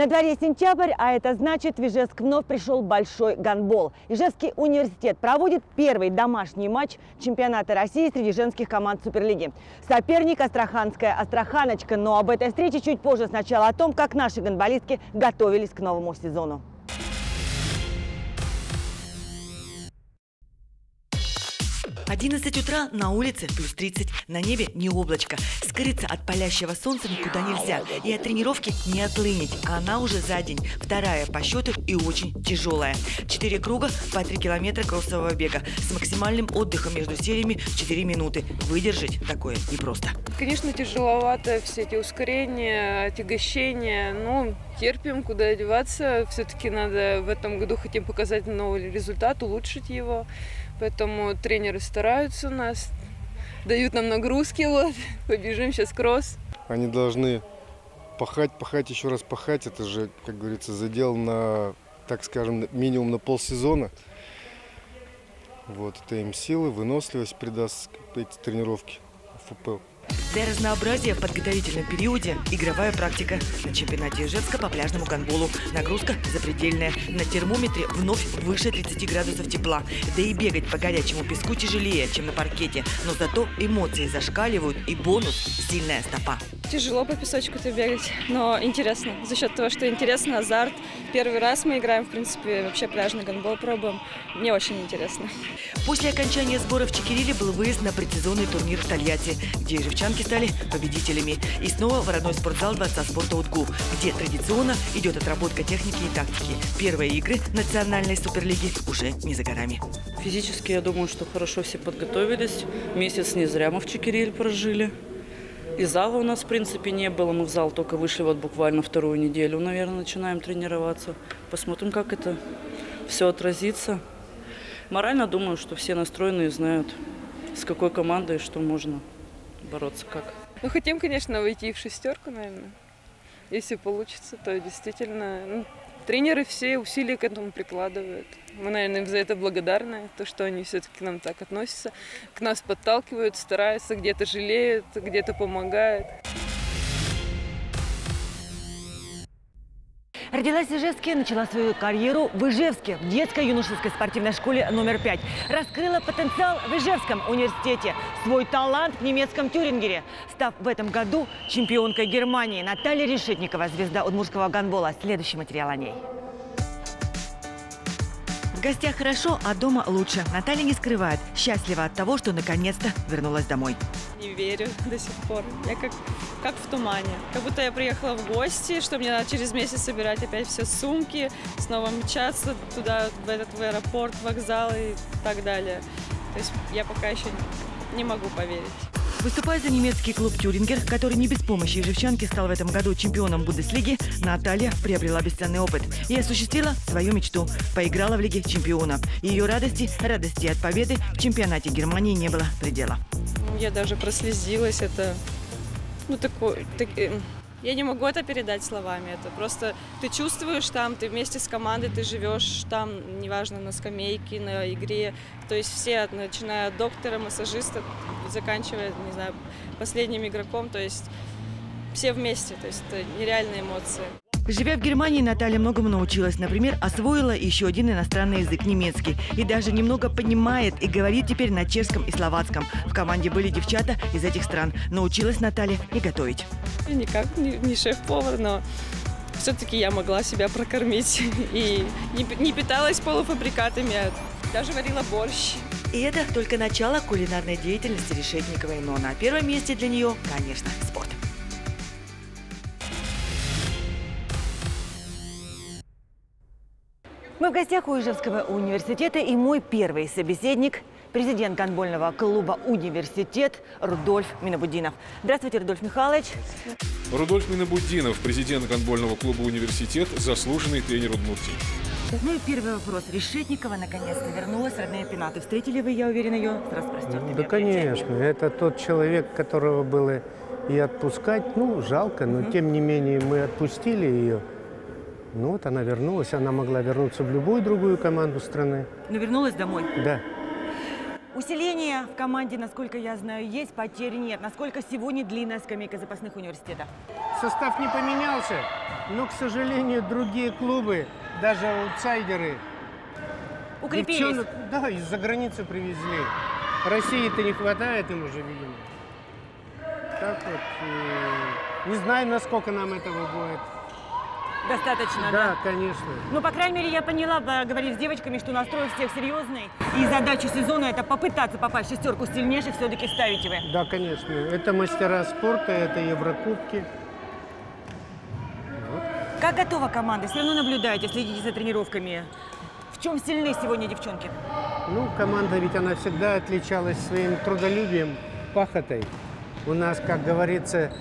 На дворе сентябрь, а это значит, в Ижевск вновь пришел большой гандбол. Ижевский университет проводит первый домашний матч чемпионата России среди женских команд Суперлиги. Соперник Астраханская Астраханочка, но об этой встрече чуть позже. Сначала о том, как наши гандболистки готовились к новому сезону. 11 утра на улице плюс 30, на небе не облачко. Скрыться от палящего солнца никуда нельзя. И от тренировки не отлынить. А она уже за день. Вторая по счету и очень тяжелая. Четыре круга по 3 километра кроссового бега. С максимальным отдыхом между сериями 4 минуты. Выдержать такое непросто. Конечно, тяжеловато все эти ускорения, отягощения. Ну, терпим, куда одеваться. Все-таки надо в этом году хотим показать новый результат, улучшить его. Поэтому тренеры стараются у нас, дают нам нагрузки, вот, побежим сейчас кросс. Они должны пахать, пахать, еще раз пахать. Это же, как говорится, задел на, так скажем, минимум на полсезона. Вот, это им силы, выносливость придаст эти тренировки ФПЛ. Для разнообразия в подготовительном периоде игровая практика. На чемпионате Ижевска по пляжному гандболу. Нагрузка запредельная. На термометре вновь выше 30 градусов тепла. Да и бегать по горячему песку тяжелее, чем на паркете. Но зато эмоции зашкаливают и бонус – сильная стопа. Тяжело по песочку-то бегать, но интересно. За счет того, что интересно, азарт. Первый раз мы играем, в принципе, вообще пляжный гандбол пробуем. Мне очень интересно. После окончания сбора в Чекириле был выезд на предсезонный турнир в Тольятти, где ижевчанки стали победителями. И снова в родной спортзал Дворца спорта УТГУ, где традиционно идет отработка техники и тактики. Первые игры национальной суперлиги уже не за горами. Физически, я думаю, что хорошо все подготовились. Месяц не зря мы в Чекириль прожили. И зала у нас, в принципе, не было. Мы в зал только вышли вот буквально вторую неделю, наверное, начинаем тренироваться. Посмотрим, как это все отразится. Морально думаю, что все настроены и знают, с какой командой что можно бороться как. Ну, хотим, конечно, войти в шестерку, наверное. Если получится, то действительно ну, тренеры все усилия к этому прикладывают. Мы, наверное, им за это благодарны, то, что они все-таки к нам так относятся, к нас подталкивают, стараются, где-то жалеют, где-то помогают. Родилась в Ижевске, начала свою карьеру в Ижевске, в детской юношеской спортивной школе номер 5. Раскрыла потенциал в Ижевском университете, свой талант в немецком Тюрингере. Став в этом году чемпионкой Германии, Наталья Решетникова, звезда удмурского гандбола. Следующий материал о ней. В гостях хорошо, а дома лучше. Наталья не скрывает, счастлива от того, что наконец-то вернулась домой. Не верю до сих пор. Я как, как в тумане. Как будто я приехала в гости, что мне надо через месяц собирать опять все сумки, снова мчаться туда, в этот в аэропорт, вокзал и так далее. То есть я пока еще не могу поверить. Выступая за немецкий клуб «Тюрингер», который не без помощи ижевчанки стал в этом году чемпионом Бундеслиги, Наталья приобрела бесценный опыт и осуществила свою мечту. Поиграла в Лиге чемпионов. Ее радости, радости от победы в чемпионате Германии не было предела. Я даже прослезилась. Это, ну, такой, так, э, я не могу это передать словами. Это просто ты чувствуешь там, ты вместе с командой, ты живешь там, неважно, на скамейке, на игре. То есть все, начиная от доктора, массажиста, заканчивая, не знаю, последним игроком. То есть все вместе. То есть это нереальные эмоции. Живя в Германии, Наталья многому научилась. Например, освоила еще один иностранный язык – немецкий. И даже немного понимает и говорит теперь на чешском и словацком. В команде были девчата из этих стран. Научилась Наталья и готовить. Я никак не, не шеф-повар, но все-таки я могла себя прокормить. И не, не питалась полуфабрикатами, а даже варила борщ. И это только начало кулинарной деятельности Решетниковой. Но на первом месте для нее, конечно, спорт. Мы в гостях у Ижевского университета и мой первый собеседник – президент гандбольного клуба «Университет» Рудольф Минобудинов. Здравствуйте, Рудольф Михайлович. Рудольф Минобудинов, президент гандбольного клуба «Университет», заслуженный тренер Удмуртии. Ну и первый вопрос. Решетникова наконец-то вернулась, родные пенаты. Встретили вы, я уверен, ее с распростертыми Да, конечно. Это тот человек, которого было и отпускать, ну, жалко, но тем не менее мы отпустили ее. Ну вот она вернулась, она могла вернуться в любую другую команду страны. Но вернулась домой. Да. Усиление в команде, насколько я знаю, есть, потерь нет. Насколько сегодня длинная скамейка запасных университета? Состав не поменялся. Но, к сожалению, другие клубы, даже аутсайдеры, Укрепились. девчонок, да, из-за границы привезли. России-то не хватает им уже, видимо. Так вот, э, не знаю, насколько нам этого будет. Достаточно, да? Да, конечно. Ну, по крайней мере, я поняла, говорив с девочками, что настрой всех серьезный. И задача сезона – это попытаться попасть в шестерку сильнейших все-таки ставите вы. Да, конечно. Это мастера спорта, это Еврокубки. Как готова команда? Все равно наблюдаете, следите за тренировками. В чем сильны сегодня девчонки? Ну, команда ведь она всегда отличалась своим трудолюбием, пахотой. У нас, как говорится,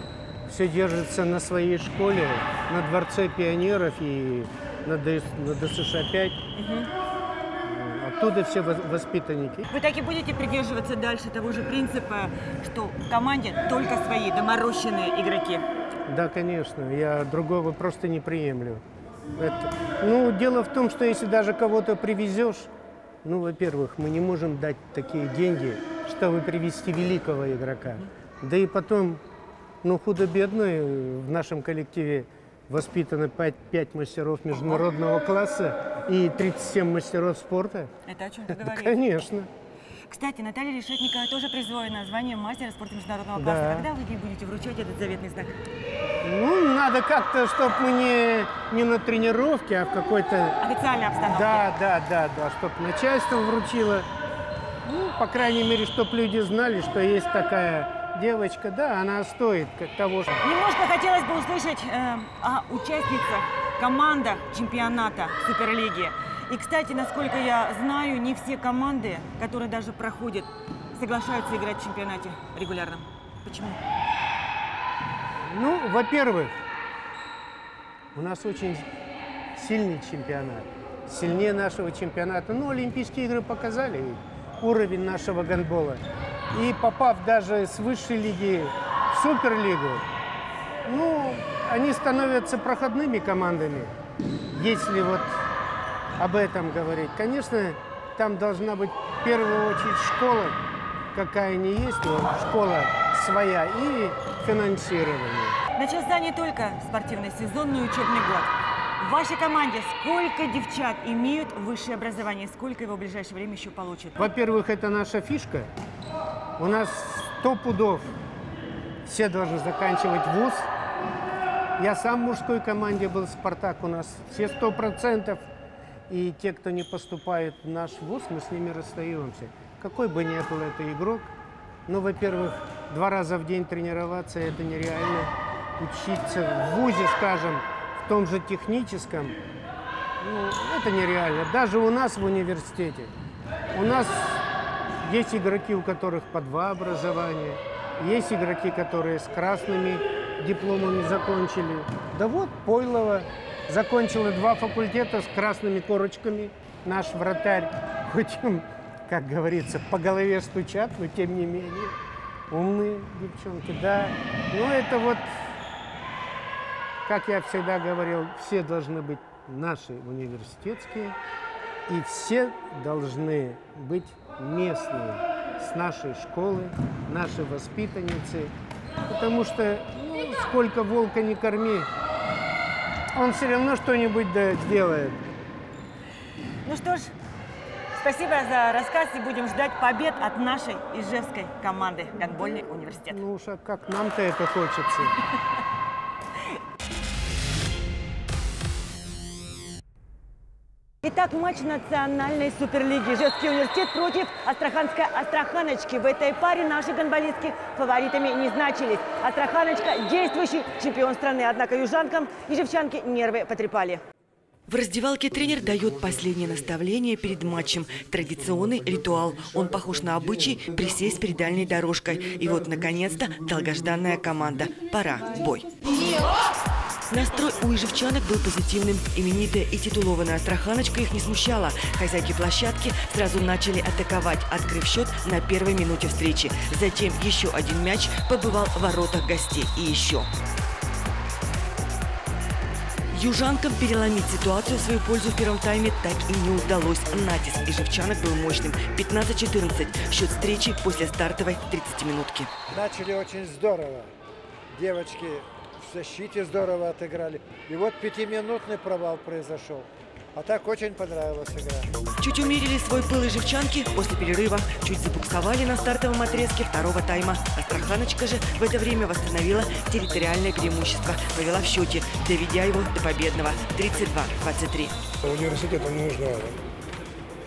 все держится на своей школе, на Дворце пионеров и на, ДС, на ДСШ-5. Оттуда все вос- воспитанники. Вы так и будете придерживаться дальше того же принципа, что в команде только свои доморощенные игроки. Да, конечно, я другого просто не приемлю. Это- Ну, дело в том, что если даже кого-то привезешь, ну, во-первых, мы не можем дать такие деньги, чтобы привести великого игрока. Да и потом, ну, худо-бедно в нашем коллективе воспитано 5, мастеров международного класса и 37 мастеров спорта. Это о чем ты Да, говоришь? конечно. Кстати, Наталья Решетникова тоже присвоена звание мастера спорта международного Да. класса. Когда вы ей будете вручать этот заветный знак? Ну, надо как-то, чтобы мы не, не на тренировке, а в какой-то Официальной обстановке. Да, да, да, да, чтобы начальство вручило. Ну, по крайней мере, чтобы люди знали, что есть такая девочка. Да, она стоит как того, что... Немножко хотелось бы услышать э, о участницах команда чемпионата Суперлиги. И, кстати, насколько я знаю, не все команды, которые даже проходят, соглашаются играть в чемпионате регулярно. Почему? Ну, во-первых, у нас очень сильный чемпионат. Сильнее нашего чемпионата. Ну, Олимпийские игры показали уровень нашего гандбола. И попав даже с высшей лиги в Суперлигу, ну, они становятся проходными командами, если вот об этом говорить. Конечно, там должна быть в первую очередь школа, какая не есть, но школа своя и финансирование. Начался не только спортивный сезон, но и учебный год. В вашей команде сколько девчат имеют высшее образование? Сколько его в ближайшее время еще получат? Во-первых, это наша фишка. У нас 100 пудов. Все должны заканчивать вуз. Я сам в мужской команде был «Спартак». У нас все сто процентов. И те, кто не поступает в наш вуз, мы с ними расстаемся. Какой бы ни был это игрок, ну, во-первых, два раза в день тренироваться – это нереально. Учиться в ВУЗе, скажем, в том же техническом, ну, это нереально. Даже у нас в университете. У нас есть игроки, у которых по два образования. Есть игроки, которые с красными дипломами закончили. Да вот, Пойлова закончила два факультета с красными корочками. Наш вратарь, хоть им, как говорится, по голове стучат, но тем не менее. Умные девчонки, да. Ну, это вот, как я всегда говорил, все должны быть наши университетские, и все должны быть местные, с нашей школы, наши воспитанницы. Потому что, ну, сколько волка не корми, он все равно что-нибудь да сделает. Ну что ж, спасибо за рассказ и будем ждать побед от нашей ижевской команды «Гандбольный университет». Ну уж а как нам-то это хочется. Итак, матч национальной суперлиги. Ижевский университет против Астраханской Астраханочки. В этой паре наши гонболистки фаворитами не значились. Астраханочка – действующий чемпион страны. Однако южанкам и живчанки нервы потрепали. В раздевалке тренер дает последнее наставление перед матчем. Традиционный ритуал. Он похож на обычай присесть перед дальней дорожкой. И вот, наконец-то, долгожданная команда. Пора в бой. Настрой у ижевчанок был позитивным. Именитая и титулованная Астраханочка их не смущала. Хозяйки площадки сразу начали атаковать, открыв счет на первой минуте встречи. Затем еще один мяч побывал в воротах гостей. И еще. Южанкам переломить ситуацию в свою пользу в первом тайме так и не удалось. Натиск ижевчанок был мощным. 15-14. Счет встречи после стартовой 30-минутки. Начали очень здорово. Девочки в защите здорово отыграли. И вот пятиминутный провал произошел. А так очень понравилась игра. Чуть умерили свой пыл и живчанки после перерыва. Чуть забуксовали на стартовом отрезке второго тайма. Астраханочка же в это время восстановила территориальное преимущество. Повела в счете, доведя его до победного 32-23. Университету нужно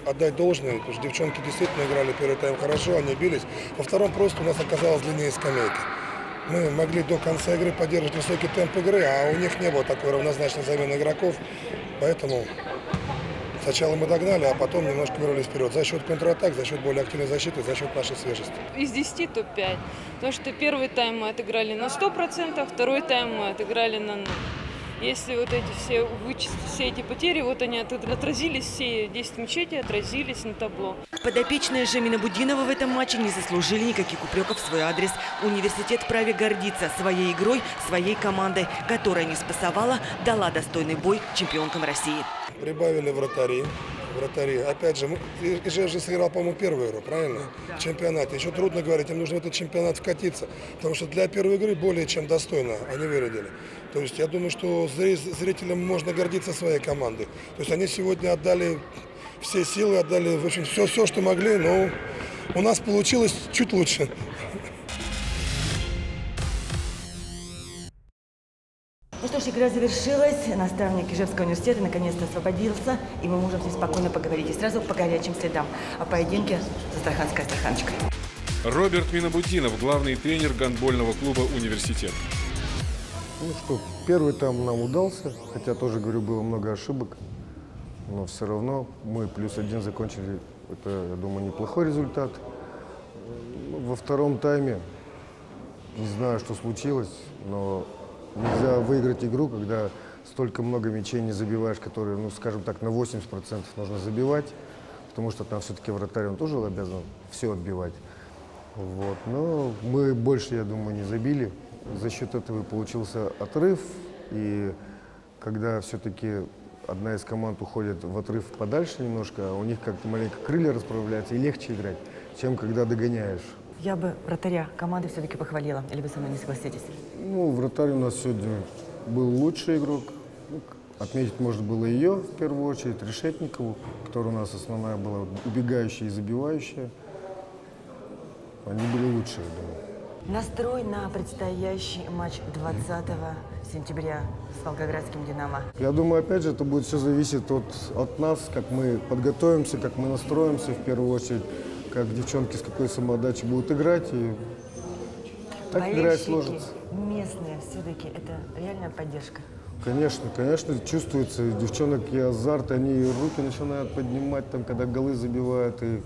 отдать должное, потому что девчонки действительно играли первый тайм хорошо, они бились. Во втором просто у нас оказалось длиннее скамейки. Мы могли до конца игры поддерживать высокий темп игры, а у них не было такой равнозначной замены игроков. Поэтому Сначала мы догнали, а потом немножко вырвались вперед. За счет контратак, за счет более активной защиты, за счет нашей свежести. Из 10 топ-5. Потому что первый тайм мы отыграли на 100%, второй тайм мы отыграли на 0. Если вот эти все вычесть, все эти потери, вот они отразились, все 10 мячей отразились на табло. Подопечные же Минобудинова в этом матче не заслужили никаких упреков в свой адрес. Университет вправе гордиться своей игрой, своей командой, которая не спасовала, дала достойный бой чемпионкам России. Прибавили вратари, вратари. Опять же, Ижев же сыграл, по-моему, первую игру, правильно? Да. В чемпионате. Еще трудно говорить, им нужно в этот чемпионат вкатиться. Потому что для первой игры более чем достойно они выглядели. То есть я думаю, что зрителям можно гордиться своей командой. То есть они сегодня отдали все силы, отдали, в общем, все, все, что могли, но у нас получилось чуть лучше. Что ж, игра завершилась. Наставник Ижевского университета наконец-то освободился, и мы можем здесь спокойно поговорить. И сразу по горячим следам о поединке с Астраханской Астраханочкой. Роберт Минобутинов, главный тренер гандбольного клуба «Университет». Ну что, первый там нам удался, хотя тоже, говорю, было много ошибок, но все равно мы плюс один закончили, это, я думаю, неплохой результат. Во втором тайме, не знаю, что случилось, но нельзя выиграть игру, когда столько много мячей не забиваешь, которые, ну, скажем так, на 80% нужно забивать, потому что там все-таки вратарь, он тоже обязан все отбивать. Вот. Но мы больше, я думаю, не забили. За счет этого получился отрыв. И когда все-таки одна из команд уходит в отрыв подальше немножко, а у них как-то маленько крылья расправляются и легче играть, чем когда догоняешь. Я бы вратаря команды все-таки похвалила, или вы со мной не согласитесь? Ну, вратарь у нас сегодня был лучший игрок. Ну, отметить можно было ее в первую очередь, Решетникову, которая у нас основная была убегающая и забивающая. Они были лучшие, я думаю. Настрой на предстоящий матч 20 сентября с Волгоградским «Динамо». Я думаю, опять же, это будет все зависеть от, от нас, как мы подготовимся, как мы настроимся в первую очередь, как девчонки с какой самоотдачей будут играть. И так играть сложится. местные все-таки, это реальная поддержка? Конечно, конечно, чувствуется. Девчонок и азарт, они руки начинают поднимать, там, когда голы забивают. И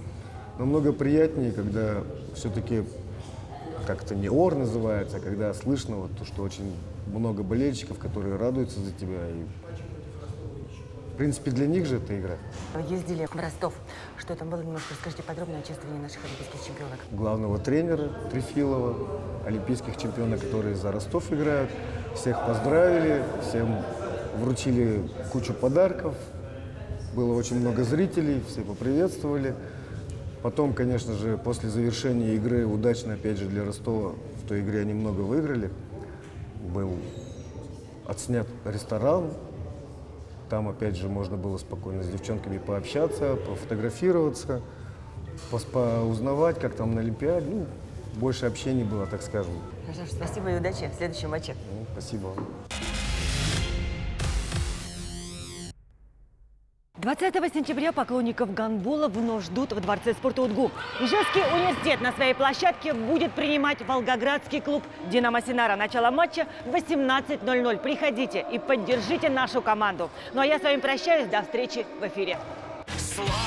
намного приятнее, когда все-таки как это не ор называется, а когда слышно вот то, что очень много болельщиков, которые радуются за тебя. И, в принципе, для них же эта игра. Ездили в Ростов. Что там было? Немножко расскажите подробно о чествовании наших олимпийских чемпионок. Главного тренера Трефилова, олимпийских чемпионов, которые за Ростов играют. Всех поздравили, всем вручили кучу подарков. Было очень много зрителей, все поприветствовали. Потом, конечно же, после завершения игры, удачно, опять же, для Ростова, в той игре они много выиграли. Был отснят ресторан. Там, опять же, можно было спокойно с девчонками пообщаться, пофотографироваться, узнавать, как там на Олимпиаде. Ну, больше общения было, так скажем. Хорошо, спасибо и удачи в следующем матче. Ну, спасибо вам. 20 сентября поклонников гандбола вновь ждут в Дворце спорта УДГУ. Ижевский университет на своей площадке будет принимать волгоградский клуб «Динамо Синара». Начало матча в 18.00. Приходите и поддержите нашу команду. Ну а я с вами прощаюсь. До встречи в эфире. Слава!